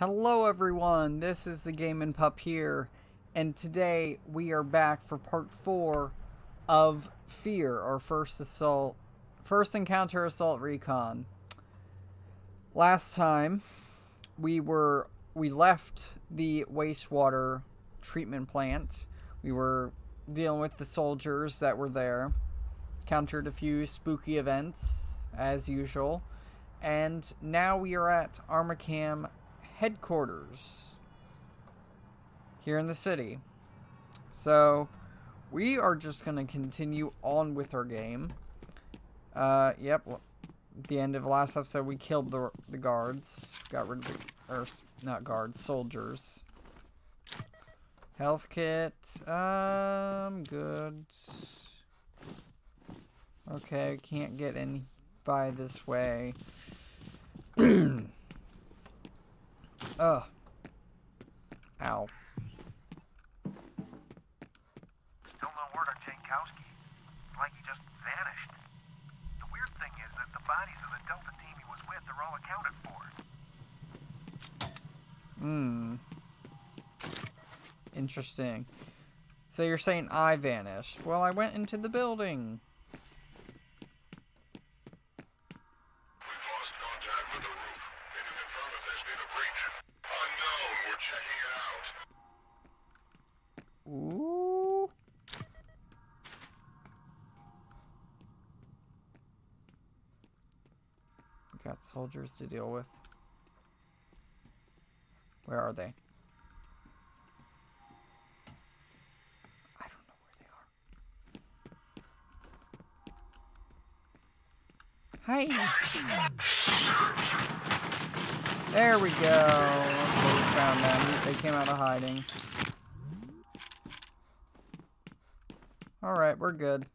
Hello everyone, this is the Gaming Pup here, and today we are back for part 4 of Fear, our first assault, first encounter assault recon. Last time, we were, we left the wastewater treatment plant, we were dealing with the soldiers that were there, countered a few spooky events, as usual, and now we are at Armacham headquarters here in the city. So we are just going to continue on with our game. Uh, yep. The end of last episode, we killed the, the guards. Got rid of the, or not guards, soldiers. Health kit. Um, good. Okay, can't get in by this way. Ugh. Ow. Still no word on Jankowski. Like he just vanished. The weird thing is that the bodies of the Delta team he was with are all accounted for. Hmm. Interesting. So you're saying I vanished. Well, I went into the building. Soldiers to deal with. Where are they? I don't know where they are. Hi. There we go. We found them. They came out of hiding. Alright, we're good.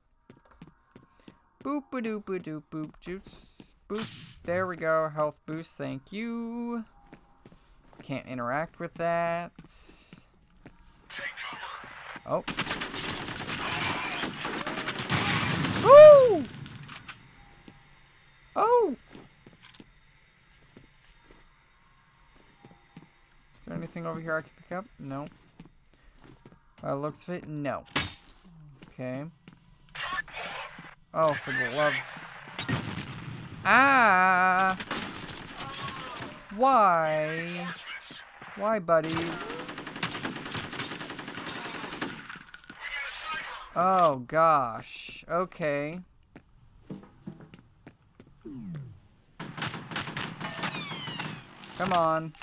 Boop a doop a doop boop juice. Boop. There we go. Health boost, thank you. Can't interact with that. Oh. Woo! Oh! Is there anything over here I can pick up? No. By the looks of it, no. Okay. Oh, for the love. Ah! Why? Why, buddies? Oh, gosh. Okay. Come on.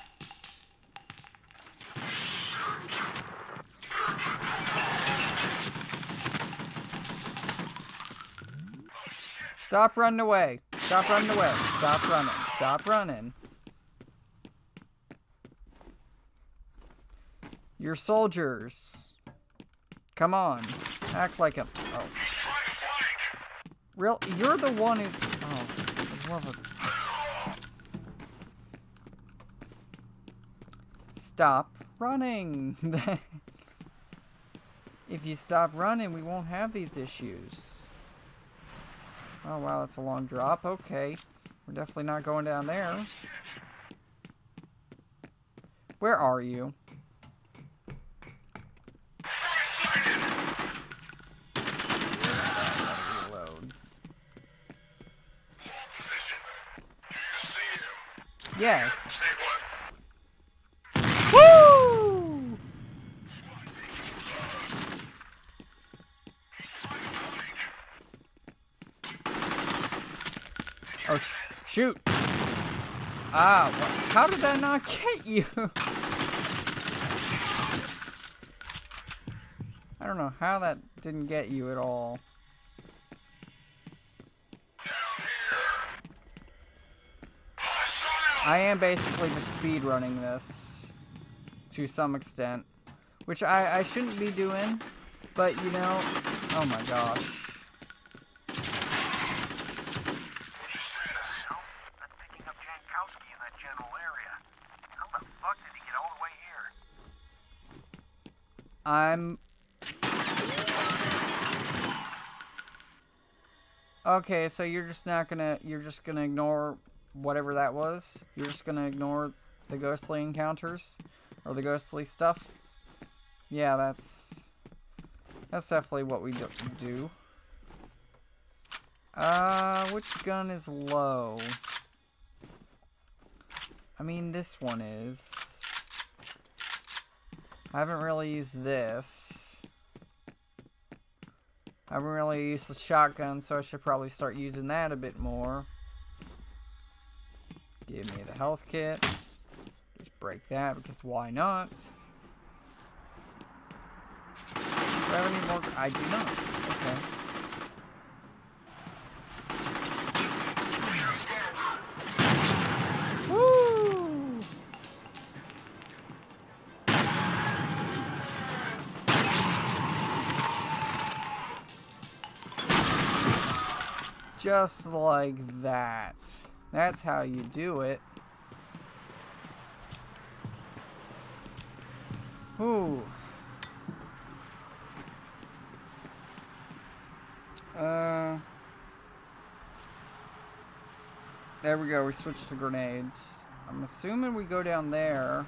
Stop running away. Stop running away. Stop running. Stop running. You're soldiers. Come on. Act like a... Oh. Real... You're the one who's... Oh. Love it. Stop running. if you stop running, we won't have these issues. Oh, wow, that's a long drop. Okay. We're definitely not going down there. Where are you? Yes. Stay put. Woo! Oh, sh shoot. Ah, how did that not get you? I don't know how that didn't get you at all. I am basically just speed running this to some extent, which I, I shouldn't be doing, but you know, oh my gosh. What's your status? No, that's picking up Jankowski in that general area. How the fuck did he get all the way here? I'm Okay, so you're just not gonna you're just gonna ignore whatever that was? You're just gonna ignore The ghostly encounters? Or the ghostly stuff? Yeah, that's... That's definitely what we do. Uh, which gun is low? I mean, this one is. I haven't really used this. I haven't really used the shotgun, so I should probably start using that a bit more. Give me the health kit. Just break that, because why not? Do I have any more? I do not. Okay. Just like that. That's how you do it. Ooh. Uh. There we go, we switched to grenades. I'm assuming we go down there.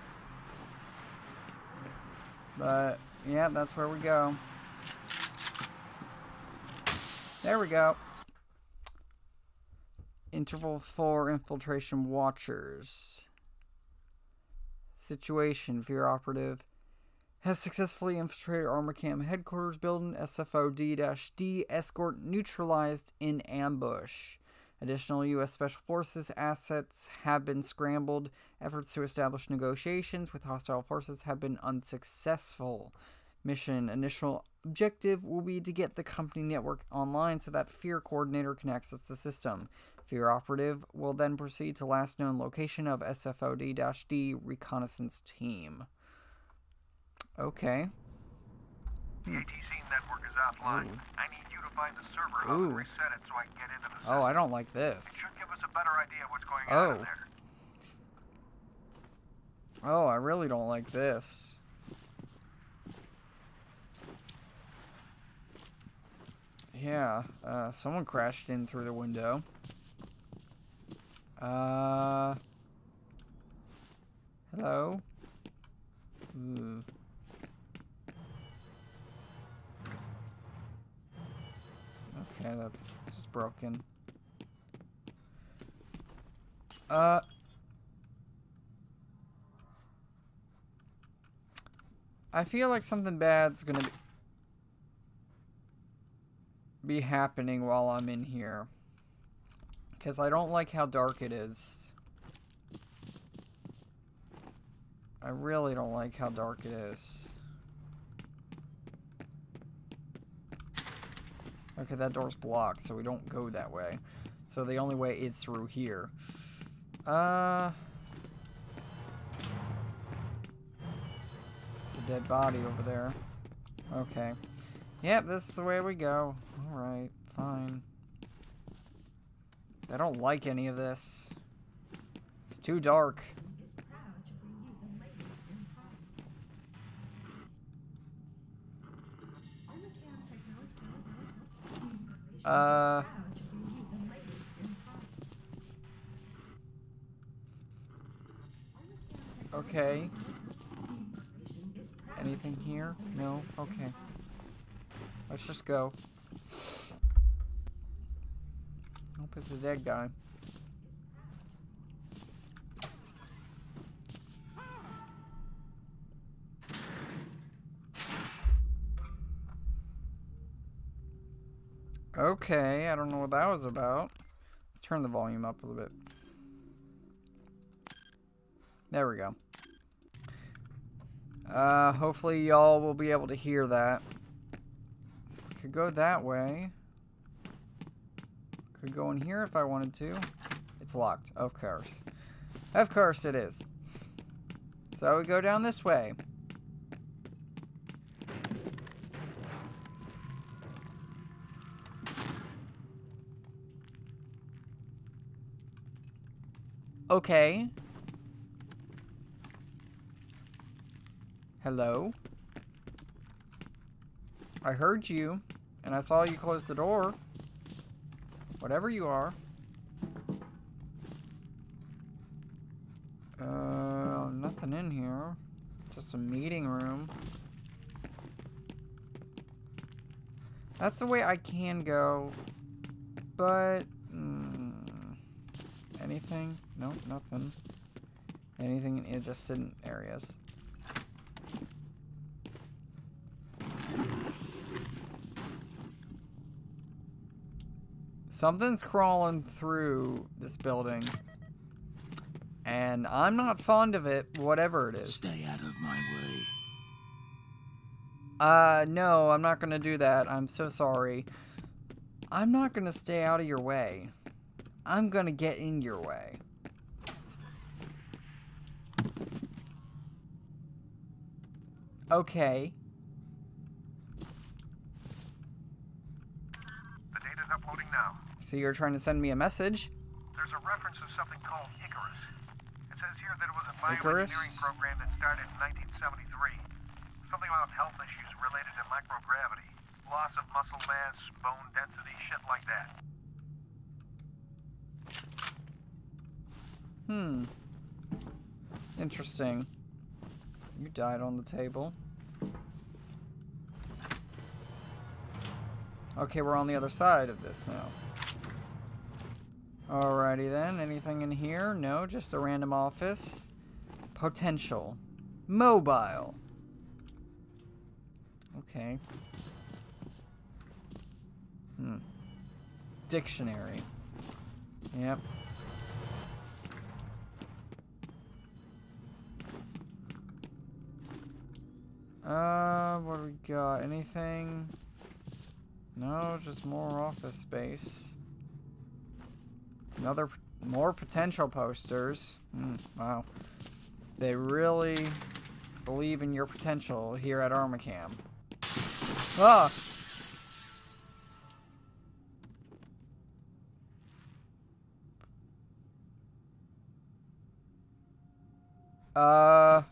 But, yeah, that's where we go. There we go. Interval 4 Infiltration Watchers. Situation, Fear Operative has successfully infiltrated Armacham headquarters building SFOD-D escort neutralized in ambush. Additional U.S. Special Forces assets have been scrambled. Efforts to establish negotiations with hostile forces have been unsuccessful. Mission initial objective will be to get the company network online so that Fear Coordinator can access the system. Fear Operative will then proceed to last known location of SFOD-D reconnaissance team. Okay. The ATC network is offline. Ooh. I need you to find the server Ooh. and reset it so I can get into the Oh, I don't like this. Should give us a better idea of what's going Oh. on there. Oh, I really don't like this. Yeah, uh, someone crashed in through the window. Uh, hello? Ooh. Okay, that's just broken. Uh, I feel like something bad's gonna be, be happening while I'm in here. Because I don't like how dark it is. I really don't like how dark it is. Okay, that door's blocked, so we don't go that way. So the only way is through here. Uh... The dead body over there. Okay. Yep, this is the way we go. Alright, fine. I don't like any of this. It's too dark. Uh, Okay. Anything here? No? Okay. Let's just go. A dead guy. Okay, I don't know what that was about. Let's turn the volume up a little bit. There we go. Uh, hopefully y'all will be able to hear that. Could go that way. Could go in here if I wanted to. It's locked, of course. Of course it is. So we go down this way. Okay. Hello? I heard you, and I saw you close the door. Whatever you are. Uh, nothing in here. Just a meeting room. That's the way I can go. But... mm, anything? Nope, nothing. Anything in adjacent areas. Something's crawling through this building. And I'm not fond of it, whatever it is. Stay out of my way. Uh, no, I'm not gonna do that. I'm so sorry. I'm not gonna stay out of your way. I'm gonna get in your way. Okay. The data's uploading now. So you're trying to send me a message? There's a reference to something called Icarus. It says here that it was a Icarus? bioengineering program that started in 1973. Something about health issues related to microgravity. Loss of muscle mass, bone density, shit like that. Hmm. Interesting. You died on the table. Okay, we're on the other side of this now. Alrighty then, anything in here? No, just a random office. Potential. Mobile. Okay. Hmm. Dictionary. Yep. Uh, what do we got? Anything? No, just more office space. Another, more potential posters. Hmm, wow. They really believe in your potential here at Armacham. Ah! Uh...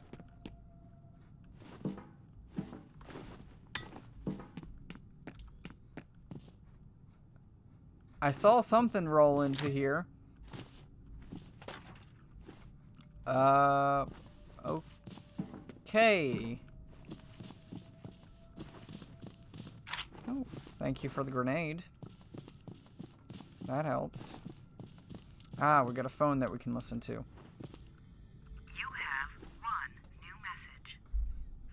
I saw something roll into here. Uh, okay. Oh, thank you for the grenade. That helps. Ah, we got a phone that we can listen to. You have one new message.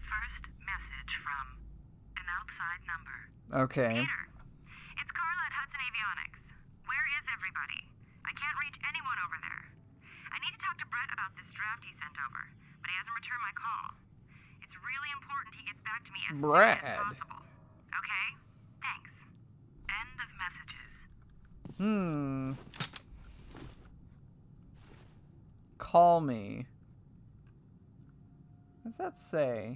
First message from an outside number. Okay. Peter, it's Carla at Hudson Avionics. Where is everybody? I can't reach anyone over there. I need to talk to Brett about this draft he sent over, but he hasn't returned my call. It's really important he gets back to me as soon Brett. as possible. Okay? Thanks. End of messages. Hmm. Call me. What does that say?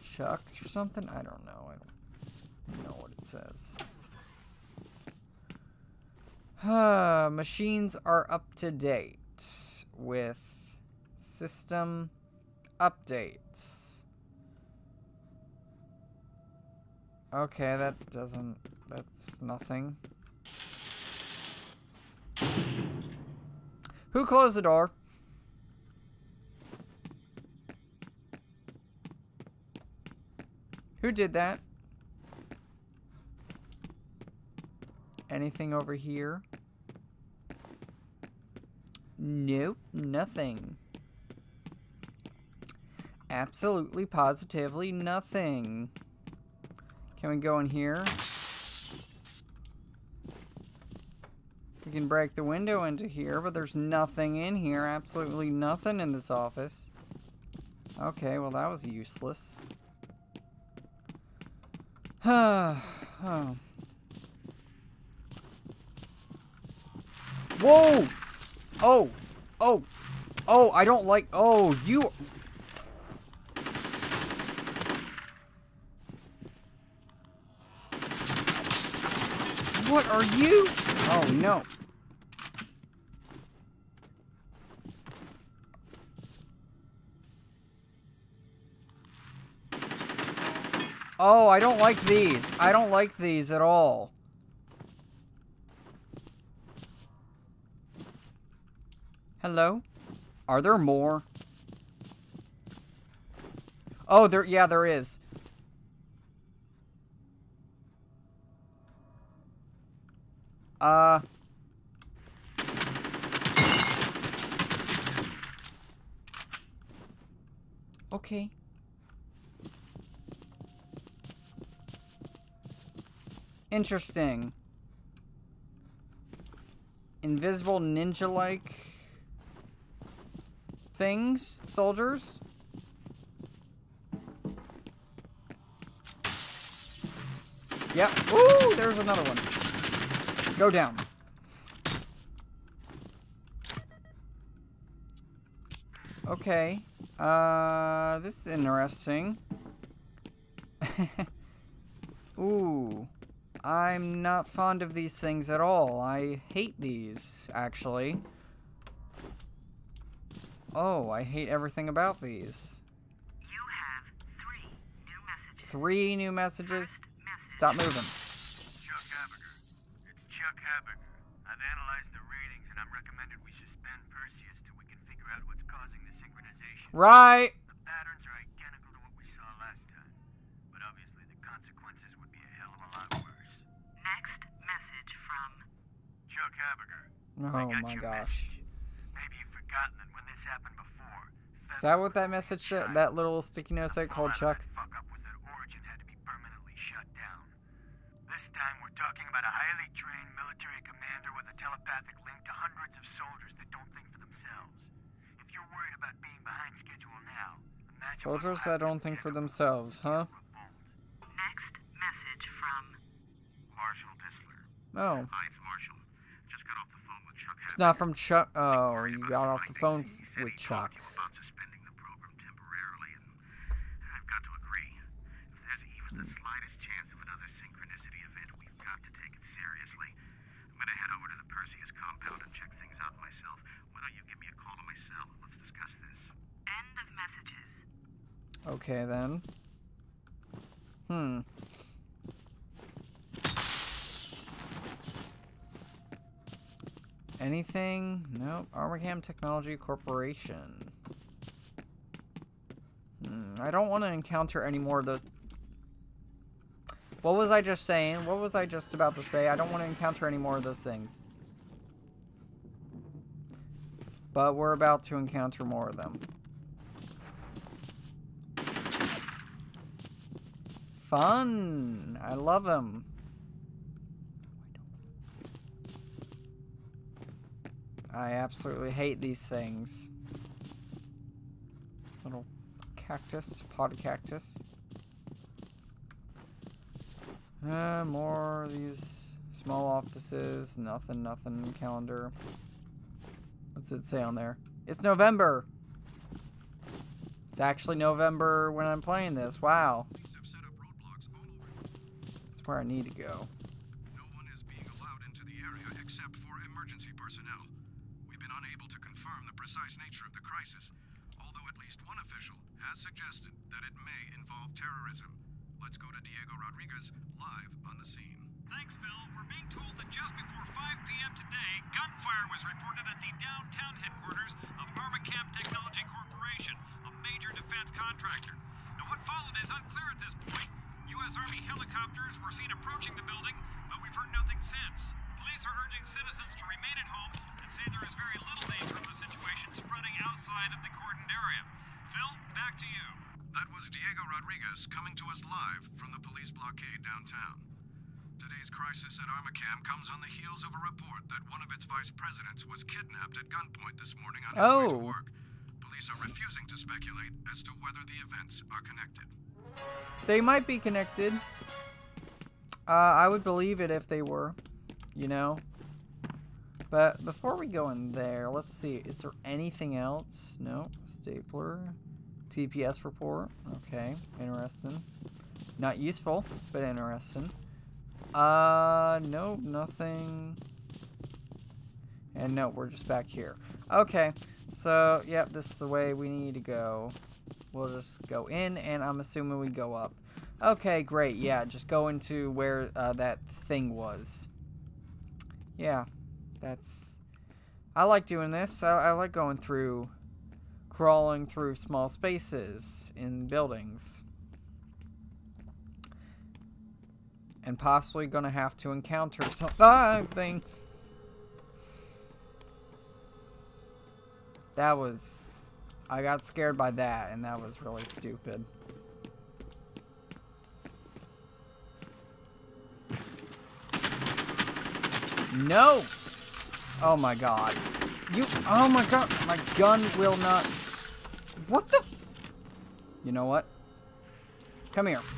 Chucks or something? I don't know. I don't know what it says. Uh, machines are up to date with system updates. Okay, that doesn't. That's nothing. Who closed the door? Who did that? Anything over here? Nope, nothing. Absolutely, positively nothing. Can we go in here? We can break the window into here, but there's nothing in here. Absolutely nothing in this office. Okay, well that was useless. Oh. Whoa! Oh! Oh! Oh, I don't like- Oh, you- What are you? Oh, no. Oh, I don't like these. I don't like these at all. Hello? Are there more? Oh, there. Yeah, there is. Uh. Okay. Interesting. Invisible ninja-like things, soldiers. Yep. Ooh, there's another one. Go down. Okay. Uh, this is interesting. Ooh. I'm not fond of these things at all. I hate these, actually. Oh, I hate everything about these. You have three new messages. Three new messages. Message. Stop moving. Chuck Habiger. It's Chuck Habiger. I've analyzed the readings and I'm recommended we suspend Perseus till we can figure out what's causing the synchronization. Right. The patterns are identical to what we saw last time, but obviously the consequences would be a hell of a lot worse. Next message from Chuck Habiger. I Oh got my your gosh. message. Maybe you've forgotten that when this happened before. Is that what that message said? That little sticky note said called Chuck? Fuck up was that Origin had to be permanently shut down. This time we're talking about a highly trained military commander with a telepathic link to hundreds of soldiers that don't think for themselves. If you're worried about being behind schedule now, imagine Soldiers that don't think for themselves, huh? next message from Marshall Disler. Oh. Hi, it's Marshall. Just got off the phone with Chuck It's not from Chuck. Oh, you got off the phone with Chuck. to you about suspending the program temporarily, and I've got to agree. If there's even the slightest chance of another synchronicity event, we've got to take it seriously. I'm gonna head over to the Perseus compound and check things out myself. Why don't you give me a call on my cell? Let's discuss this. end of messages. Okay then. Hmm. Anything? Nope. Armacham Technology Corporation. Hmm. I don't want to encounter any more of those. What was I just saying? What was I just about to say? I don't want to encounter any more of those things. But we're about to encounter more of them. Fun! I love them. I absolutely hate these things. Little cactus, pod cactus. Uh, more these small offices. Nothing, nothing. Calendar. What's it say on there? It's November! It's actually November when I'm playing this. Wow. That's where I need to go. No one is being allowed into the area except for emergency personnel. We've been unable to confirm the precise nature of the crisis, although at least one official has suggested that it may involve terrorism. Let's go to Diego Rodriguez live on the scene. Thanks, Phil. We're being told that just before 5 p.m. today, gunfire was reported at the downtown headquarters of Armacham Technology Corporation, a major defense contractor. Now, what followed is unclear at this point. U.S. Army helicopters were seen approaching the building, but we've heard nothing since. Police are urging citizens to remain at home and say there is very little danger of the situation spreading outside of the cordoned area. Phil, back to you. That was Diego Rodriguez coming to us live from the police blockade downtown. Today's crisis at Armacham comes on the heels of a report that one of its vice presidents was kidnapped at gunpoint this morning on his way to Oh. work. Police are refusing to speculate as to whether the events are connected. They might be connected. Uh, I would believe it if they were, you know. But before we go in there, let's see. Is there anything else? No. Stapler. TPS report. Okay. Interesting. Not useful, but interesting. Uh, no, nothing. And no, we're just back here. Okay. So, yep, this is the way we need to go. We'll just go in, and I'm assuming we go up. Okay, great. Yeah, just go into where uh, that thing was. Yeah, that's... I like doing this. I, I like going through crawling through small spaces in buildings. And possibly to have to encounter something. That was... I got scared by that, and that was really stupid. No! Oh my god. You- Oh my god! My gun will not- What the- You know what? Come here.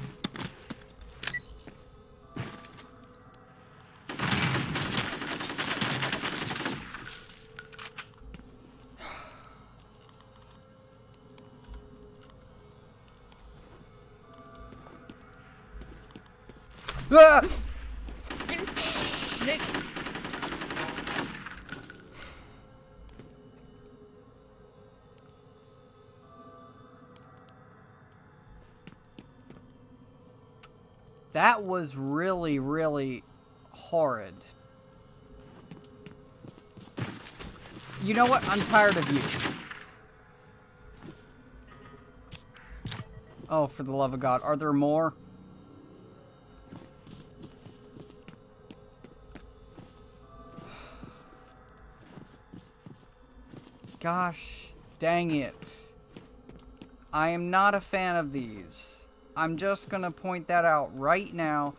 Ah! Was really, really horrid. You know what? I'm tired of you. Oh, for the love of God. Are there more? Gosh, dang it. I am not a fan of these. I'm just going to point that out right now.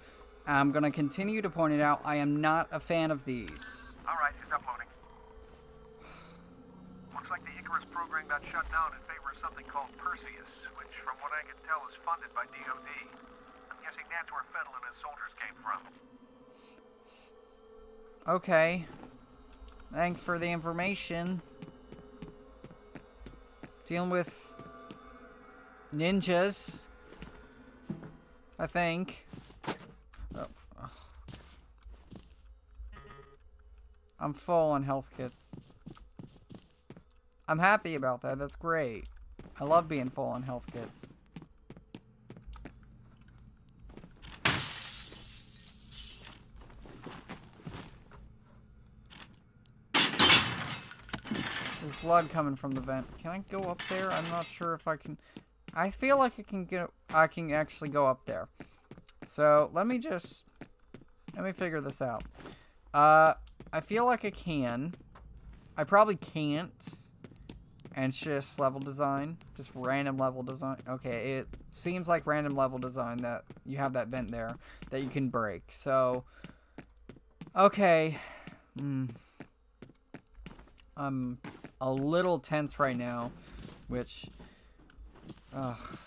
I'm going to continue to point it out. I am not a fan of these. All right, it's uploading. Looks like the Icarus program got shut down in favor of something called Perseus, which, from what I can tell, is funded by DoD. I'm guessing that's where Fettel and his soldiers came from. Okay. Thanks for the information. Dealing with ninjas. I think. Oh. I'm full on health kits. I'm happy about that. That's great. I love being full on health kits. There's blood coming from the vent. Can I go up there? I'm not sure if I can. I feel like I can get. I can actually go up there. So let me just. Let me figure this out. Uh, I feel like I can. I probably can't. And it's just level design. Just random level design. Okay, it seems like random level design that you have that vent there that you can break. So, okay. Hmm. I'm a little tense right now, which. Ugh.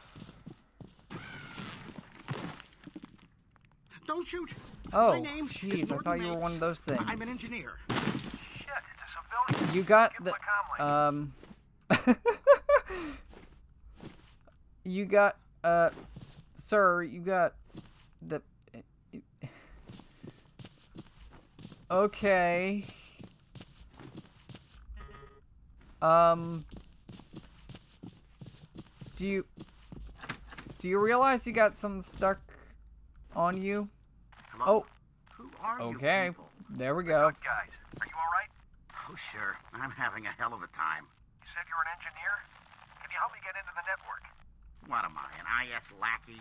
Don't shoot. Oh, My name is jeez, I thought you were one of those things. I'm an engineer. Shit, it's a civilian. You got Give the him a comlink. um. you got uh, sir, you got the. Okay. Um. Do you do you realize you got some stuck on you? Hello? Oh, Who are you okay. people? There we go. Good guys. Are you all right? Oh, sure. I'm having a hell of a time. You said you're an engineer? Can you help me get into the network? What am I, an IS lackey?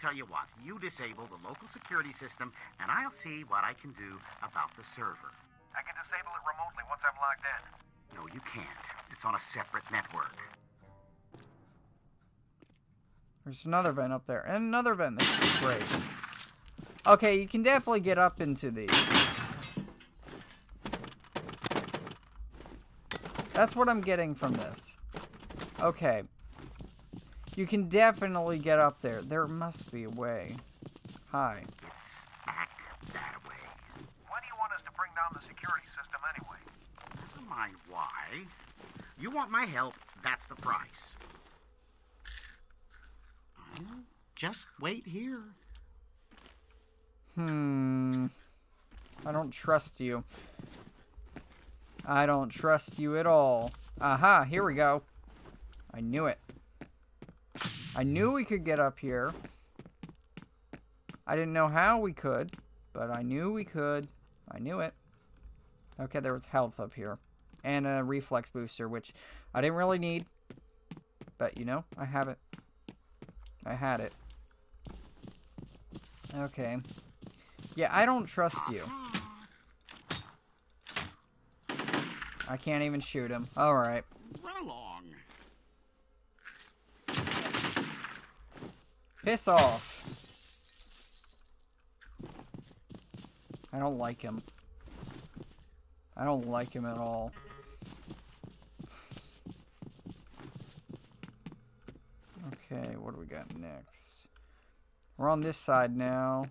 Tell you what, you disable the local security system, and I'll see what I can do about the server. I can disable it remotely once I'm logged in. No, you can't. It's on a separate network. There's another vent up there. And another vent. This is great. Okay, you can definitely get up into these. That's what I'm getting from this. Okay. You can definitely get up there. There must be a way. Hi. It's back that way. Why do you want us to bring down the security system anyway? Never mind why. You want my help, that's the price. Hmm? Just wait here. Hmm. I don't trust you. I don't trust you at all. Aha, here we go. I knew it. I knew we could get up here. I didn't know how we could, but I knew we could. I knew it. Okay, there was health up here. And a reflex booster, which I didn't really need. But, you know, I have it. I had it. Okay. Yeah, I don't trust you. I can't even shoot him. Alright. Run along. Piss off. I don't like him. I don't like him at all. Okay, what do we got next? We're on this side now.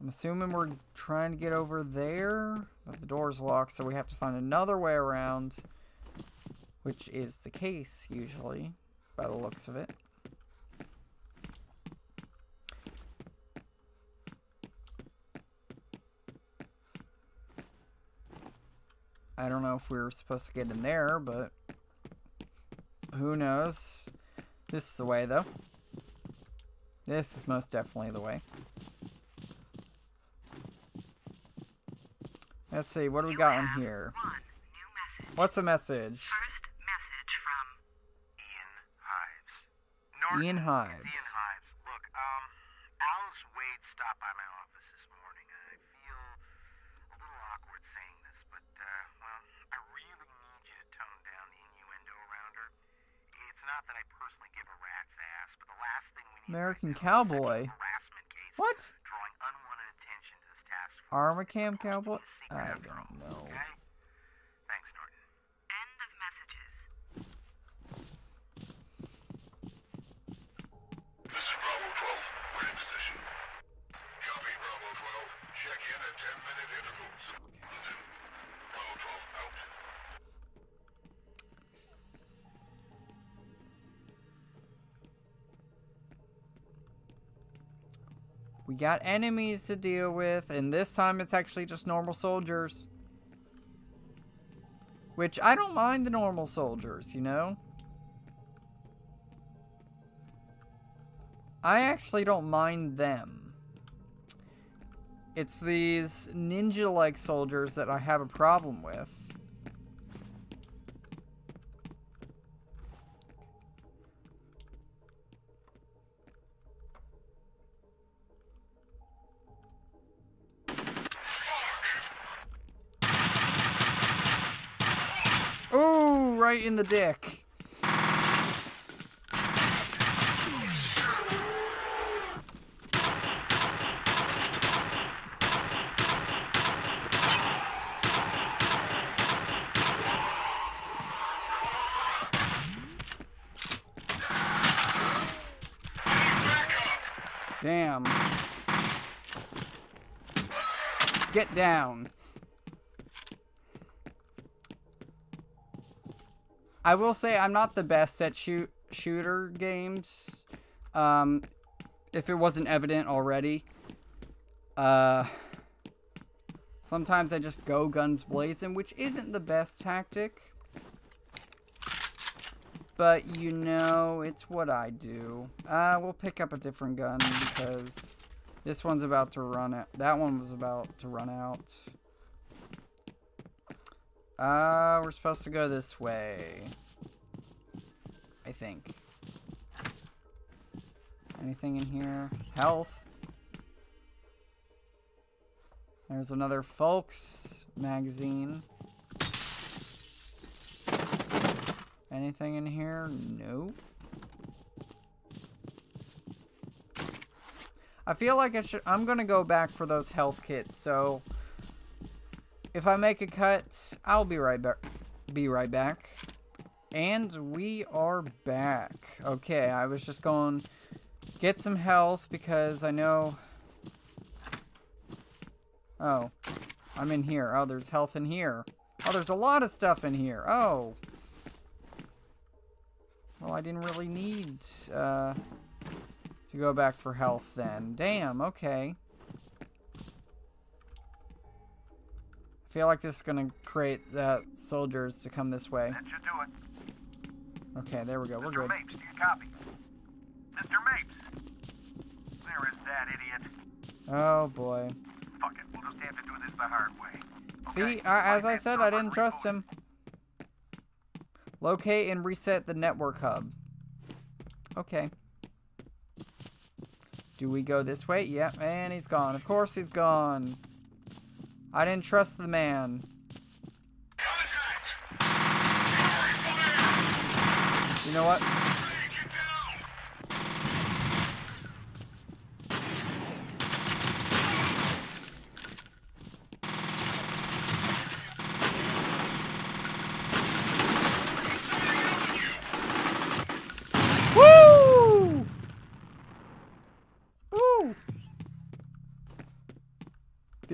I'm assuming we're trying to get over there, but the door's locked, so we have to find another way around, which is the case, usually, by the looks of it. I don't know if we were supposed to get in there, but who knows. This is the way, though. This is most definitely the way. Let's see, what do we got on here? One new message. What's the message? First message from Ian Hives. Norton, Ian Hives. Ian Hives. Look, um, Alice Wade stopped by my office this morning. I feel a little awkward saying this, but, uh, well, I really need you to tone down the innuendo around her. It's not that I personally give a rat's ass, but the last thing we need American right now is a Cowboy. harassment case What? To be Cowboy? I don't know. We got enemies to deal with, and this time it's actually just normal soldiers. Which, I don't mind the normal soldiers, you know? I actually don't mind them. It's these ninja-like soldiers that I have a problem with. The dick. Damn. Get down. I will say I'm not the best at shoot shooter games. Um, if it wasn't evident already. Uh, sometimes I just go guns blazing, which isn't the best tactic. But you know, it's what I do. Uh, we'll pick up a different gun because this one's about to run out. That one was about to run out. Uh, we're supposed to go this way. I think. Anything in here? Health. There's another Folks magazine. Anything in here? No. I feel like I should. I'm gonna go back for those health kits. So if I make a cut, I'll be right back. Be right back. And we are back. Okay, I was just going get some health because I know. Oh, I'm in here. Oh, there's health in here. Oh, there's a lot of stuff in here. Oh. Well, I didn't really need uh, to go back for health then. Damn, okay. Feel like this is going to create uh, soldiers to come this way. That should do it. Okay, there we go. We're Mr. good. Mapes, do you copy? Mr. Mapes! Where is that idiot? Oh, boy. Fuck it, we'll just have to do this the hard way. See, I, as I said, I didn't trust him. Locate and reset the network hub. Okay. Do we go this way? Yep, and he's gone. Of course he's gone. I didn't trust the man. You know what?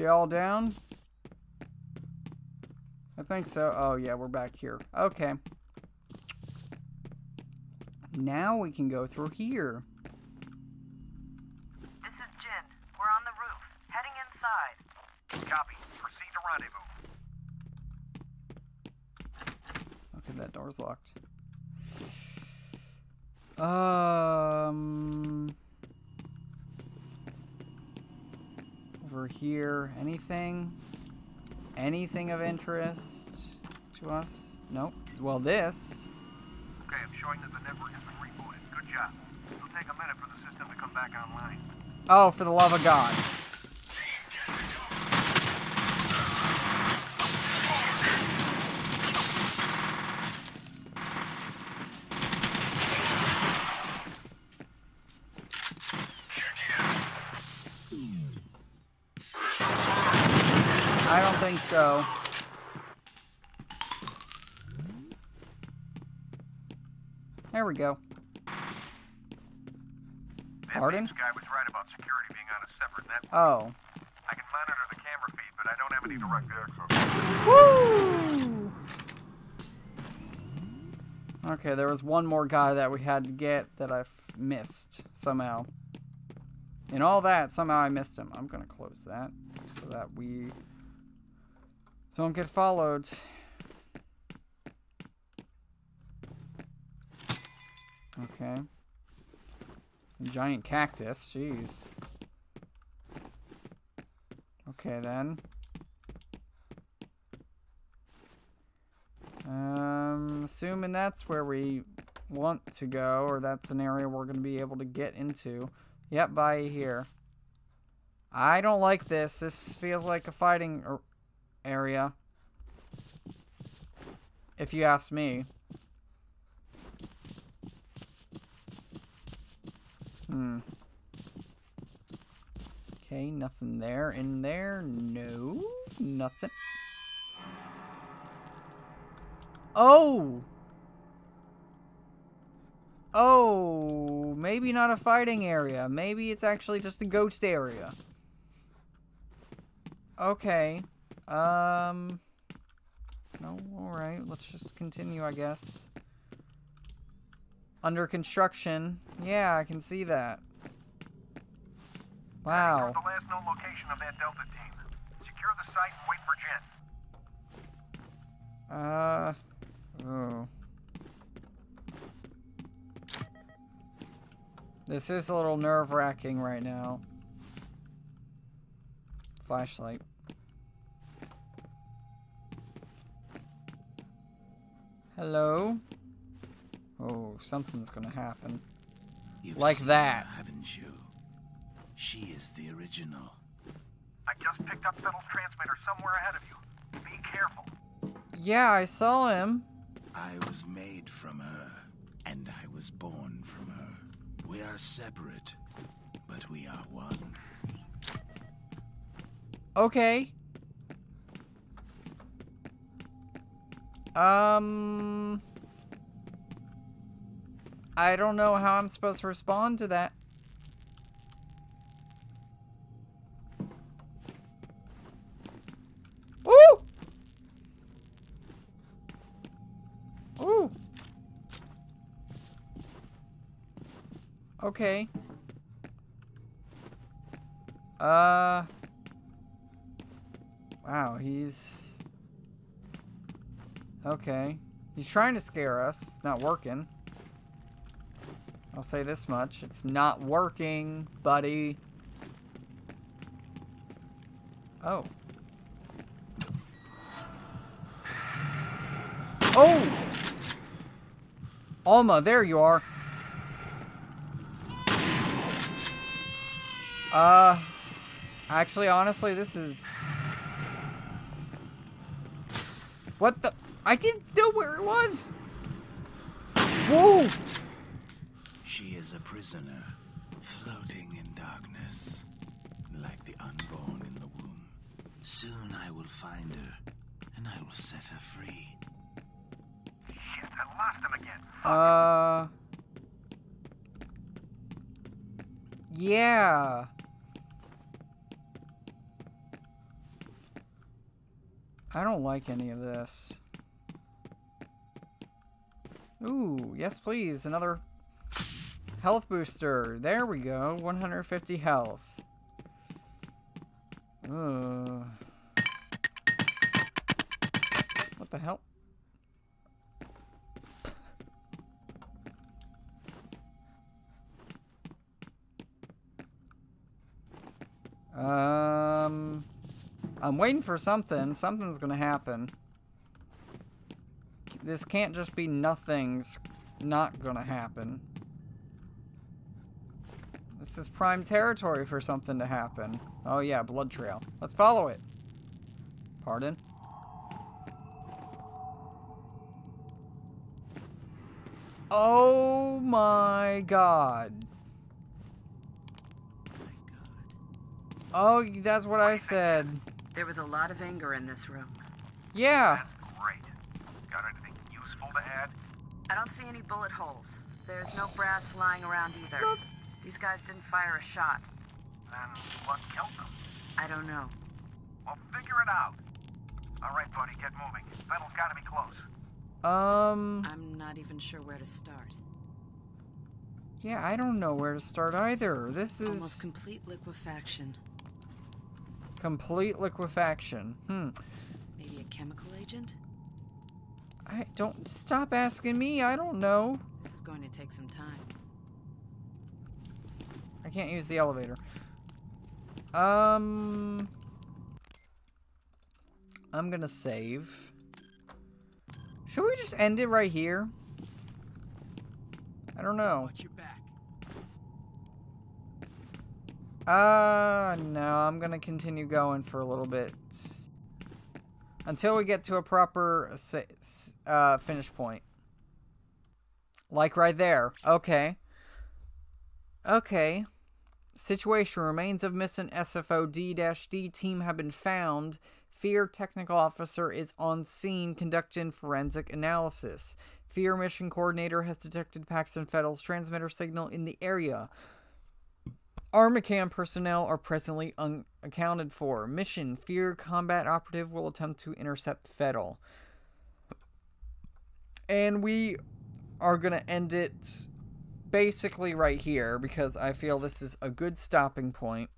All down? Think so. Oh, yeah, we're back here. Okay. Now we can go through here. This is Jin. We're on the roof, heading inside. Copy. Proceed to rendezvous. Okay, that door's locked. Um. Over here, anything? Anything of interest to us? Nope. Well, this. Okay, I'm showing that the network has been rebooted. Good job. It'll take a minute for the system to come back online. Oh, for the love of God. I don't think so. There we go. That Pardon? Guy was right about security being on a separate network. Oh. I can monitor the camera feed, but I don't have any direct access. Woo! Okay, there was one more guy that we had to get that I missed somehow. In all that, somehow I missed him. I'm gonna close that so that we don't get followed. Okay. Giant cactus, jeez. Okay then. Um, assuming that's where we want to go, or that's an area we're going to be able to get into. Yep, by here. I don't like this. This feels like a fighting area. If you ask me. Hmm. Okay, nothing there. In there? No. Nothing. Oh! Oh, maybe not a fighting area. Maybe it's actually just a ghost area. Okay. Um. No, alright. Let's just continue, I guess. Under construction. Yeah, I can see that. Wow. The last known location of that Delta team. Secure the site and wait for Jin. Uh. Oh. This is a little nerve wracking right now. Flashlight. Hello? Oh, something's gonna happen. You've Like seen that. her, haven't you? She is the original. I just picked up Fettel's transmitter somewhere ahead of you. Be careful. Yeah, I saw him. I was made from her, and I was born from her. We are separate, but we are one. Okay. Um. I don't know how I'm supposed to respond to that. Ooh! Ooh! Okay. Uh. Okay. He's trying to scare us. It's not working. I'll say this much. It's not working, buddy. Oh. Oh! Alma, there you are. Uh, actually, honestly, this is... What the? I didn't know where it was! Whoa! She is a prisoner, floating in darkness, like the unborn in the womb. Soon I will find her, and I will set her free. Shit, I lost him again. Uh... Yeah. I don't like any of this. Ooh, yes please, another health booster. There we go, 150 health. Ugh. What the hell? Um, I'm waiting for something. Something's gonna happen. This can't just be nothing's not gonna happen. This is prime territory for something to happen. Oh yeah, blood trail. Let's follow it. Pardon? Oh my god. Oh, that's what I said. There was a lot of anger in this room. Yeah. That's great. Got anything useful to add? I don't see any bullet holes. There's no brass lying around either. These guys didn't fire a shot. Then what killed them? I don't know. Well, figure it out. All right, buddy, get moving. Fettel's gotta be close. Um, I'm not even sure where to start. yeah, I don't know where to start either. This is Almost complete liquefaction. complete liquefaction. Hmm. Maybe a chemical agent? I don't stop asking me. I don't know. This is going to take some time. I can't use the elevator. Um, I'm gonna save. Should we just end it right here? I don't know. Watch your back. Uh, no, I'm gonna continue going for a little bit. Until we get to a proper uh, finish point. Like right there. Okay. Okay. Situation remains of missing SFO D-D team have been found. Fear technical officer is on scene conducting forensic analysis. Fear mission coordinator has detected Paxton Fettel's transmitter signal in the area. Armacham personnel are presently unaccounted for. Mission Fear combat operative will attempt to intercept Fettel. And we are going to end it basically right here because I feel this is a good stopping point.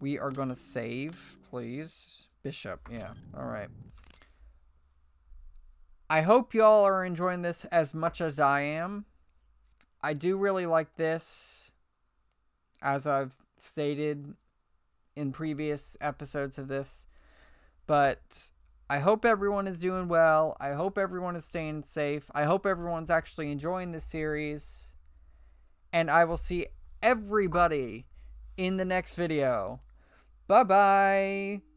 We are going to save, please. Bishop, yeah. All right. I hope y'all are enjoying this as much as I am. I do really like this, as I've stated in previous episodes of this. But I hope everyone is doing well. I hope everyone is staying safe. I hope everyone's actually enjoying this series. And I will see everybody in the next video. Bye bye.